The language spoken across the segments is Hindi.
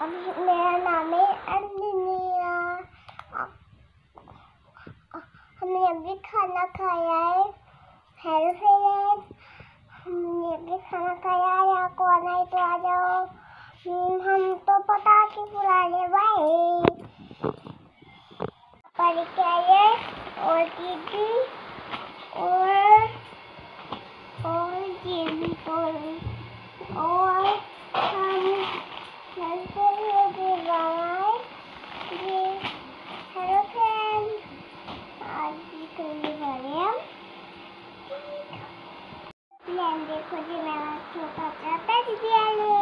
मेरा नाम है अर्निया हमने अभी खाना खाया है। हेलो फ्रेंड हमने अभी खाना खाया है। आपको आना है तो आ जाओ। हम तो पटाखे फुलाने वाले पर क्या है और दीदी? और और दीदी और और हम चलते हुए भी गाय ये हेलो फ्रेंड आज भी करने वाले हम प्लान देखो जी मेरा छोटा सा टेडी बियर है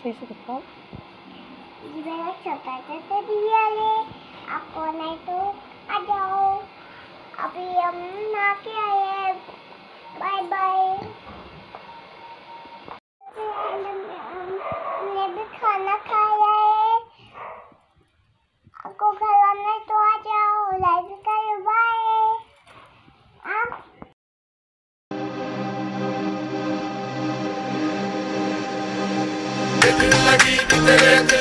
सही से दिखाओ जी मेरा छोटा सा टेडी बियर है आपको नहीं तो आ जाओ। अभी हम नहा के आए हैं। बाय बाय हमने भी खाना खाया है। आपको घर आना तो आ जाओ। Like Thank you.